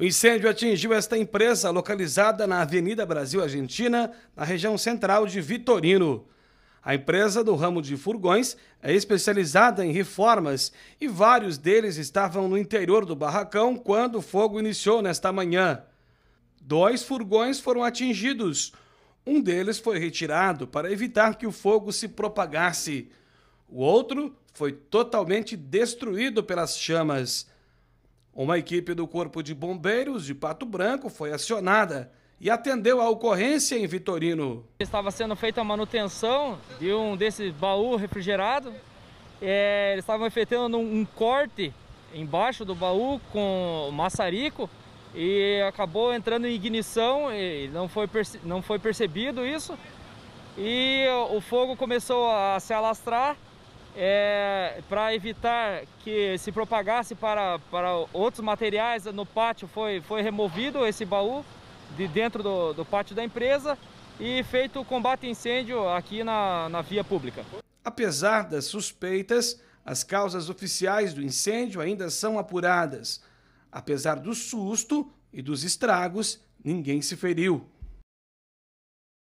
O incêndio atingiu esta empresa localizada na Avenida Brasil Argentina, na região central de Vitorino. A empresa do ramo de furgões é especializada em reformas e vários deles estavam no interior do barracão quando o fogo iniciou nesta manhã. Dois furgões foram atingidos. Um deles foi retirado para evitar que o fogo se propagasse. O outro foi totalmente destruído pelas chamas. Uma equipe do Corpo de Bombeiros de Pato Branco foi acionada e atendeu a ocorrência em Vitorino. Estava sendo feita a manutenção de um desses baú refrigerado. É, eles estavam efetuando um, corte embaixo do baú com maçarico e acabou entrando em ignição e não foi, não foi percebido isso. E o fogo começou a se alastrar é, para evitar que se propagasse para, para outros materiais no pátio, foi, foi removido esse baú de dentro do, do pátio da empresa e feito o combate a incêndio aqui na, na via pública. Apesar das suspeitas, as causas oficiais do incêndio ainda são apuradas. Apesar do susto e dos estragos, ninguém se feriu.